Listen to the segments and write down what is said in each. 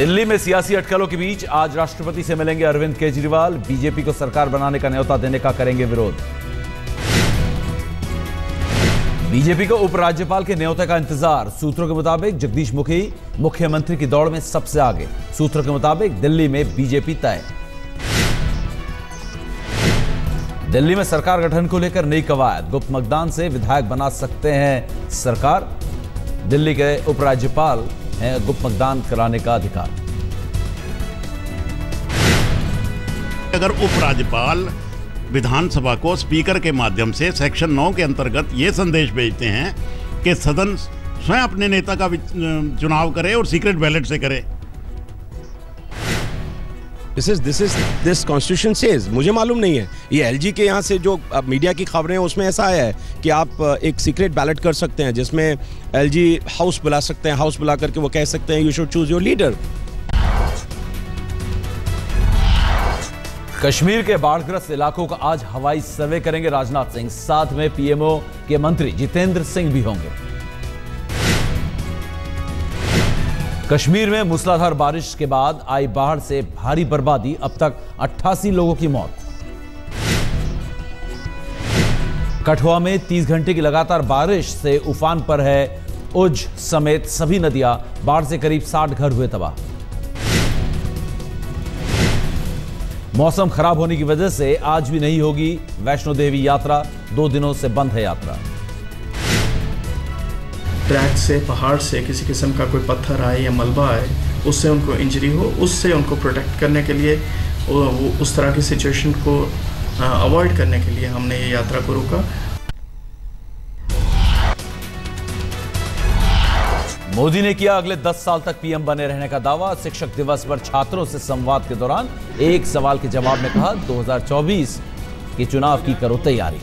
दिल्ली में सियासी अटकलों के बीच आज राष्ट्रपति से मिलेंगे अरविंद केजरीवाल। बीजेपी को सरकार बनाने का न्योता देने का करेंगे विरोध। बीजेपी को उपराज्यपाल के न्योते का इंतज़ार। सूत्रों के मुताबिक जगदीश मुखी मुख्यमंत्री की दौड़ में सबसे आगे। सूत्रों के मुताबिक दिल्ली में बीजेपी तय। दिल्ली में सरकार गठन को लेकर नई कवायद। गुप्त मतदान से विधायक बना सकते हैं सरकार। दिल्ली के उपराज्यपाल गुप्त मतदान कराने का अधिकार। अगर उपराज्यपाल विधानसभा को स्पीकर के माध्यम से सेक्शन 9 के अंतर्गत ये संदेश भेजते हैं कि सदन स्वयं अपने नेता का चुनाव करे और सीक्रेट बैलेट से करे। This is this is this constitution says मुझे मालूम नहीं है। ये एलजी के यहाँ से जो अब मीडिया की खबरें हैं, उसमें ऐसा आया है कि आप एक सीक्रेट बैलेट कर सकते हैं, जिसमें एलजी हाउस बुला सकते हैं हाउस बुला करके वो कह सकते हैं you should choose your leader Kashmir के बाढ़ग्रस्त इलाकों का आज हवाई सर्वे करेंगे राजनाथ सिंह, साथ में पीएमओ के मंत्री जितेंद्र सिंह भी होंगे। कश्मीर में मूसलाधार बारिश के बाद आई बाढ़ से भारी बर्बादी। अब तक 88 लोगों की मौत। कठुआ में 30 घंटे की लगातार बारिश से उफान पर है उज समेत सभी नदियाँ। बाढ़ से करीब 60 घर हुए तबाह। मौसम खराब होने की वजह से आज भी नहीं होगी वैष्णो देवी यात्रा। दो दिनों से बंद है यात्रा। ट्रैक से पहाड़ से किसी किस्म का कोई पत्थर आए या मलबा आए उससे उनको इंजरी हो उससे उनको प्रोटेक्ट करने के लिए वो, उस तरह की सिचुएशन को अवॉइड करने के लिए हमने ये यात्रा को रोका। मोदी ने किया अगले 10 साल तक पीएम बने रहने का दावा। शिक्षक दिवस पर छात्रों से संवाद के दौरान एक सवाल के जवाब में कहा 2024 के चुनाव की करो तैयारी।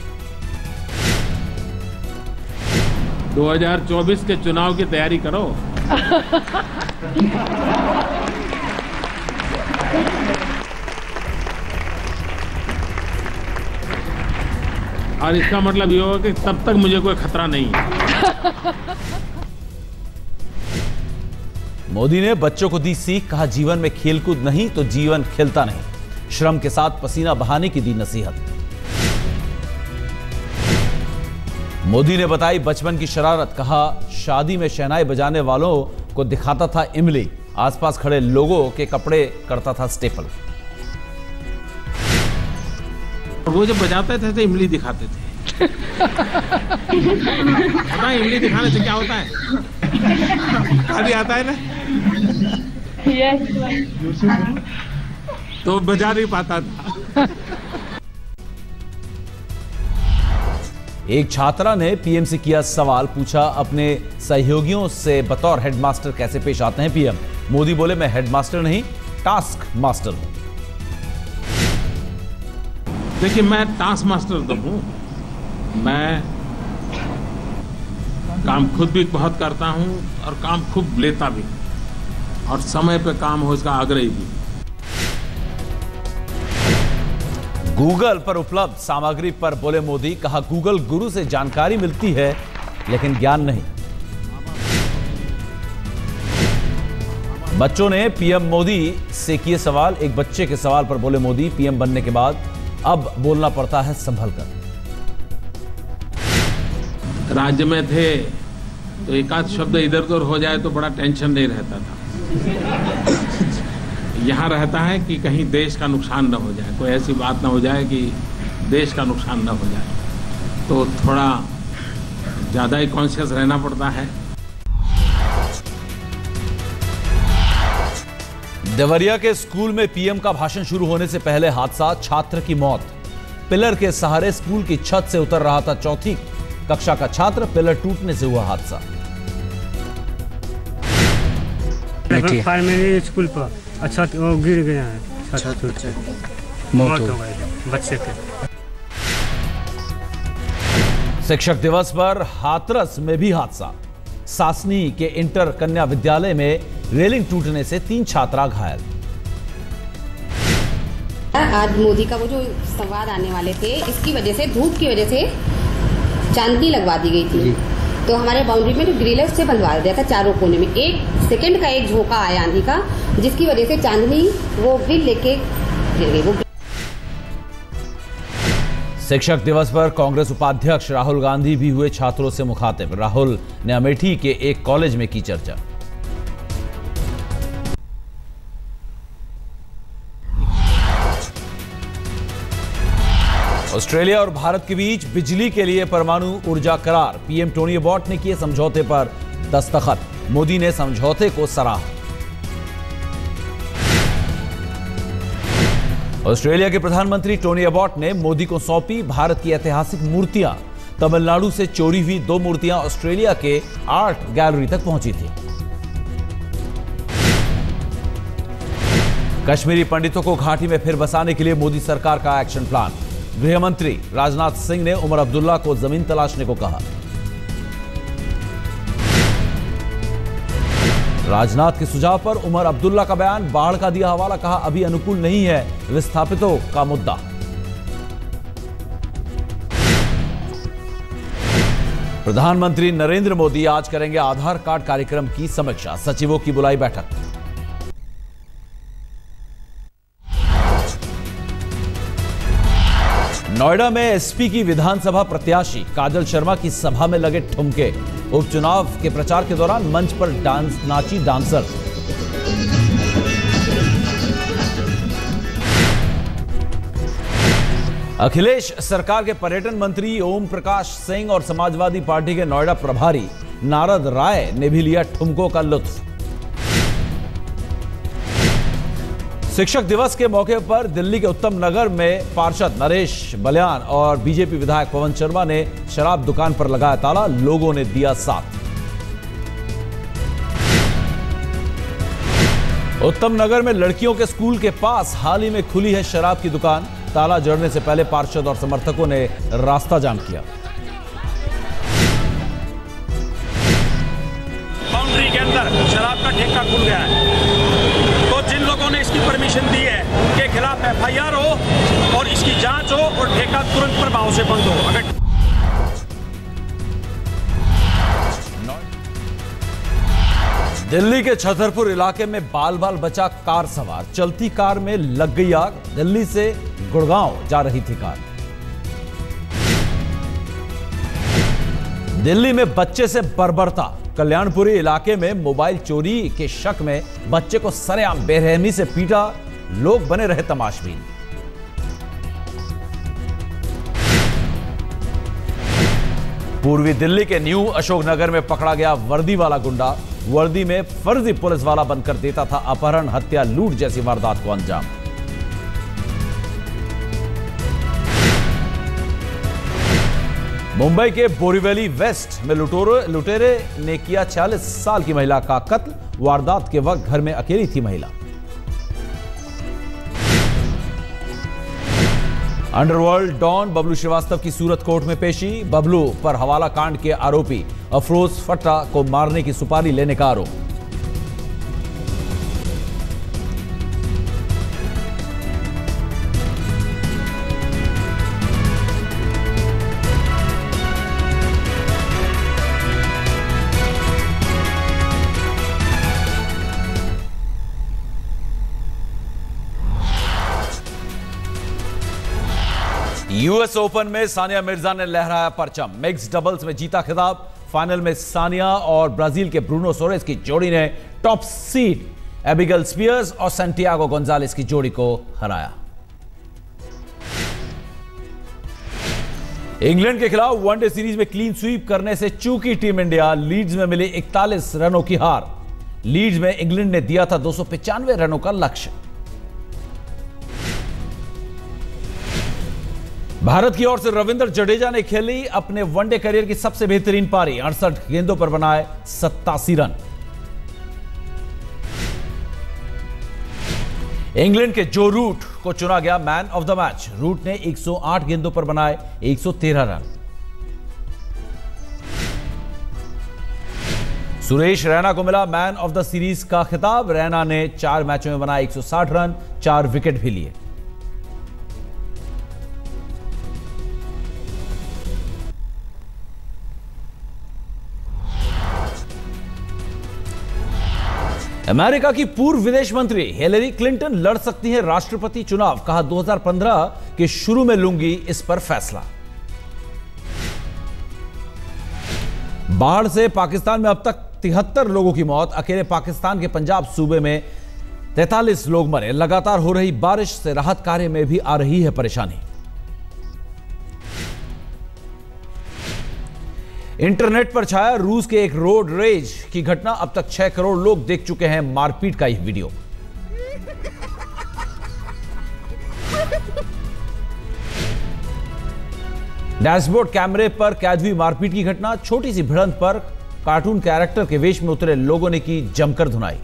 2024 के चुनाव की तैयारी करो। और इसका मतलब ये होगा कि तब तक मुझे कोई खतरा नहीं है। मोदी ने बच्चों को दी सीख, कहा जीवन में खेलकूद नहीं तो जीवन खिलता नहीं। श्रम के साथ पसीना बहाने की दी नसीहत। मोदी ने बताई बचपन की शरारत कहा शादी में शहनाई बजाने वालों को दिखाता था इमली आसपास खड़े लोगों के कपड़े करता था स्टेपल। वो जब बजाते थे तो इमली दिखाते थे। पता है इमली दिखाने से क्या होता है? अभी आता है ना? तो बजा नहीं पाता था। एक छात्रा ने पीएम से किया सवाल, पूछा, अपने सहयोगियों से बतौर हेडमास्टर कैसे पेश आते हैं, पीएम? मोदी बोले, मैं हेडमास्टर नहीं टास्क मास्टर हूँ. देखिए, मैं टास्क मास्टर तो हूँ। मैं काम खुद भी बहुत करता हूँ और काम खूब लेता भी। और समय पे काम हो, इसका आग्रही भी। गूगल पर उपलब्ध सामग्री पर बोले मोदी, कहा, गूगल गुरु से जानकारी मिलती है, लेकिन ज्ञान नहीं। बच्चों ने पीएम मोदी से किए सवाल। एक बच्चे के सवाल पर बोले मोदी, पीएम बनने के बाद अब बोलना पड़ता है संभल कर राज्य में थे तो एक आध शब्द इधर उधर हो जाए तो बड़ा टेंशन नहीं रहता था। यहाँ रहता है कि कहीं देश का नुकसान न हो जाए। कोई ऐसी बात ना हो जाए कि देश का नुकसान न हो जाए। तो थोड़ा ज़्यादा ही कॉन्शियस रहना पड़ता है। देवरिया के स्कूल में पीएम का भाषण शुरू होने से पहले हादसा छात्र की मौत। पिलर के सहारे स्कूल की छत से उतर रहा था चौथी। कक्षा का छात्र पिलर टूटने से हुआ हादसा। प्राइमरी स्कूल पर। अच्छा वो गिर गया है। छत टूट मौत हो गई। बच्चे के। शिक्षक दिवस पर हाथरस में भी हादसा। सासनी के इंटर कन्या विद्यालय में रेलिंग टूटने से तीन छात्रा घायल। आज मोदी का वो जो संवाद आने वाले थे इसकी वजह से धूप की वजह से चांदनी लगवा दी गई थी। तो हमारे बाउंड्री में जो ग्रिल है उससे बनवा दिया था चारों कोने में। एक सेकंड का एक झोंका आया आंधी का, जिसकी वजह से चांदनी वो ग्रिल लेके गिर गई। वो शिक्षक दिवस पर कांग्रेस उपाध्यक्ष राहुल गांधी भी हुए छात्रों से मुखातिब। राहुल ने अमेठी के एक कॉलेज में की चर्चा। ऑस्ट्रेलिया और भारत के बीच बिजली के लिए परमाणु ऊर्जा करार। पीएम टोनी अबॉट ने किए समझौते पर दस्तखत। मोदी ने समझौते को सराहा। ऑस्ट्रेलिया के प्रधानमंत्री टोनी अबॉट ने मोदी को सौंपी भारत की ऐतिहासिक मूर्तियाँ। तमिलनाडु से चोरी हुई दो मूर्तियाँ ऑस्ट्रेलिया के आर्ट गैलरी तक पहुँची थी। कश्मीरी पंडितों को घाटी में फिर बसाने के लिए मोदी सरकार का एक्शन प्लान। गृह मंत्री राजनाथ सिंह ने उमर अब्दुल्ला को ज़मीन तलाशने को कहा। राजनाथ के सुझाव पर उमर अब्दुल्ला का बयान, बाढ़ का दिया हवाला, कहा, अभी अनुकूल नहीं है, विस्थापितों का मुद्दा। प्रधानमंत्री नरेंद्र मोदी आज करेंगे आधार कार्ड कार्यक्रम की समीक्षा, सचिवों की बुलाई बैठक। नोएडा में एसपी की विधानसभा प्रत्याशी काजल शर्मा की सभा में लगे ठुमके। उपचुनाव के प्रचार के दौरान मंच पर डांस, नाची डांसर। अखिलेश सरकार के पर्यटन मंत्री ओम प्रकाश सिंह और समाजवादी पार्टी के नोएडा प्रभारी नारद राय ने भी लिया ठुमकों का लुत्फ। शिक्षक दिवस के मौके पर दिल्ली के उत्तम नगर में पार्षद नरेश बलियान और बीजेपी विधायक पवन शर्मा ने शराब दुकान पर लगाया ताला, लोगों ने दिया साथ। उत्तम नगर में लड़कियों के स्कूल के पास हाल ही में खुली है शराब की दुकान। ताला जड़ने से पहले पार्षद और समर्थकों ने रास्ता जाम किया। के अंदर शराब का ठेका खुल गया है। जिन लोगों ने इसकी परमिशन दी है के खिलाफ एफआईआर हो और इसकी जाँच हो और ठेका तुरंत प्रभाव से बंद हो। अगर दिल्ली के छतरपुर इलाके में बाल बाल बचा कार सवार। चलती कार में लग गई आग। दिल्ली से गुड़गांव जा रही थी कार। दिल्ली में बच्चे से बर्बरता। कल्याणपुरी इलाके में मोबाइल चोरी के शक में बच्चे को सरेआम बेरहमी से पीटा, लोग बने रहे तमाशबीन। पूर्वी दिल्ली के न्यू अशोकनगर में पकड़ा गया वर्दी वाला गुंडा। वर्दी में फर्जी पुलिस वाला बनकर देता था अपहरण, हत्या, लूट जैसी वारदात को अंजाम। मुंबई के बोरीवली वेस्ट में लुटोरे, लुटेरे ने किया 46 साल की महिला का कत्ल, वारदात के वक्त घर में अकेली थी महिला। अंडरवर्ल्ड डॉन बबलू श्रीवास्तव की सूरत कोर्ट में पेशी, बबलू पर हवाला कांड के आरोपी अफरोज फट्टा को मारने की सुपारी लेने का आरोप। यूएस ओपन में सानिया मिर्ज़ा ने लहराया परचम। मिक्स डबल्स में जीता खिताब। फाइनल में सानिया और ब्राज़ील के ब्रूनो सोरेस की जोड़ी ने टॉप सीड एबिगल स्पियर्स और सेंटियागो गोंजालेस की जोड़ी को हराया। इंग्लैंड के खिलाफ वनडे सीरीज़ में क्लीन स्वीप करने से चूकी टीम इंडिया लीड्स में मिली 41 रनों की हार। लीड्स में इंग्लैंड ने दिया था दो रनों का लक्ष्य। भारत की ओर से रविंद्र जडेजा ने खेली अपने वनडे करियर की सबसे बेहतरीन पारी, अड़सठ गेंदों पर बनाए सत्तासी रन। इंग्लैंड के जो रूट को चुना गया man of the match, Root ने 108 गेंदों पर बनाए 113 रन। सुरेश रैना को मिला मैन ऑफ़ द सीरीज़ का खिताब, रैना ने चार मैचों में बनाए 160 रन, चार विकेट भी लिए। अमेरिका की पूर्व विदेश मंत्री हिलेरी क्लिंटन लड़ सकती हैं राष्ट्रपति चुनाव, कहा 2015 के शुरू में लूँगी इस पर फैसला। बाढ़ से पाकिस्तान में अब तक तिहत्तर लोगों की मौत, अकेले पाकिस्तान के पंजाब सूबे में 43 लोग मरे। लगातार हो रही बारिश से राहत कार्य में भी आ रही है परेशानी। इंटरनेट पर छाया रूस के एक रोड रेज की घटना। अब तक छह करोड़ लोग देख चुके हैं मारपीट का यह वीडियो। डैशबोर्ड कैमरे पर कैद हुई मारपीट की घटना। छोटी सी भिड़ंत पर कार्टून कैरेक्टर के वेश में उतरे लोगों ने की जमकर धुनाई।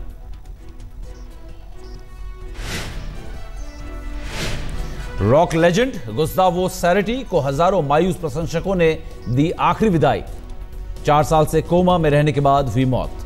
रॉक लेजेंड गुस्तावो सैरिटी को हज़ारों मायूस प्रशंसकों ने दी आखिरी विदाई। चार साल से कोमा में रहने के बाद हुई मौत।